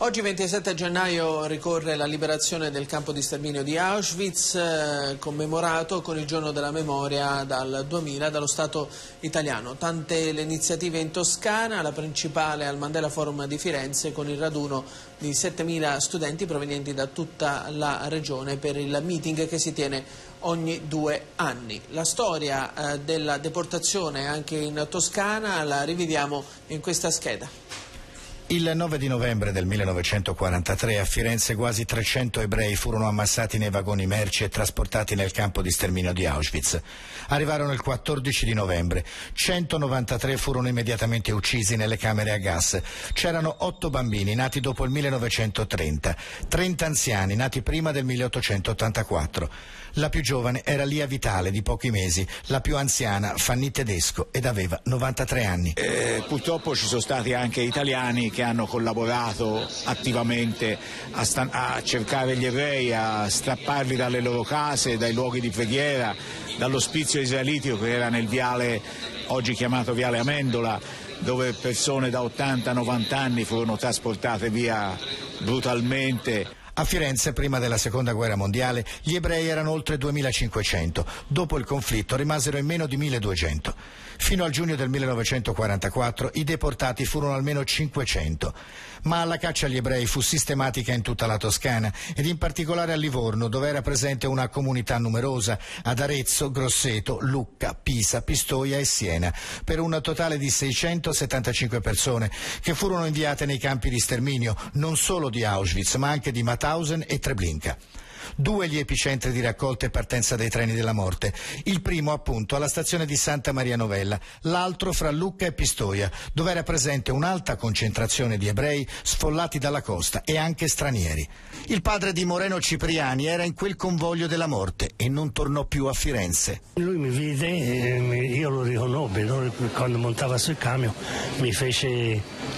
Oggi 27 gennaio ricorre la liberazione del campo di sterminio di Auschwitz, eh, commemorato con il giorno della memoria dal 2000 dallo Stato italiano. Tante le iniziative in Toscana, la principale al Mandela Forum di Firenze con il raduno di 7.000 studenti provenienti da tutta la regione per il meeting che si tiene ogni due anni. La storia eh, della deportazione anche in Toscana la riviviamo in questa scheda. Il 9 di novembre del 1943 a Firenze quasi 300 ebrei furono ammassati nei vagoni merci e trasportati nel campo di sterminio di Auschwitz. Arrivarono il 14 di novembre. 193 furono immediatamente uccisi nelle camere a gas. C'erano 8 bambini nati dopo il 1930, 30 anziani nati prima del 1884. La più giovane era Lia Vitale di pochi mesi, la più anziana Fanny Tedesco ed aveva 93 anni. Eh, purtroppo ci sono stati anche italiani che hanno collaborato attivamente a, a cercare gli ebrei, a strapparli dalle loro case, dai luoghi di preghiera, dall'ospizio israelitico che era nel viale, oggi chiamato viale Amendola, dove persone da 80-90 anni furono trasportate via brutalmente. A Firenze, prima della seconda guerra mondiale, gli ebrei erano oltre 2500. Dopo il conflitto rimasero in meno di 1200. Fino al giugno del 1944 i deportati furono almeno 500. Ma la caccia agli ebrei fu sistematica in tutta la Toscana ed in particolare a Livorno, dove era presente una comunità numerosa, ad Arezzo, Grosseto, Lucca, Pisa, Pistoia e Siena, per un totale di 675 persone che furono inviate nei campi di sterminio, non solo di Auschwitz, ma anche di Mauthausen e Treblinka. Due gli epicentri di raccolta e partenza dei treni della morte. Il primo appunto alla stazione di Santa Maria Novella, l'altro fra Lucca e Pistoia, dove era presente un'alta concentrazione di ebrei sfollati dalla costa e anche stranieri. Il padre di Moreno Cipriani era in quel convoglio della morte e non tornò più a Firenze. Lui mi vide, io lo riconobbi, quando montava sul camion mi fece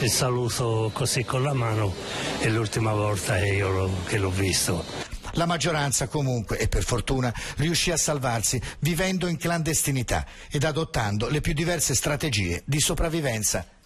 il saluto così con la mano e l'ultima volta che l'ho visto. La maggioranza comunque, e per fortuna, riuscì a salvarsi vivendo in clandestinità ed adottando le più diverse strategie di sopravvivenza.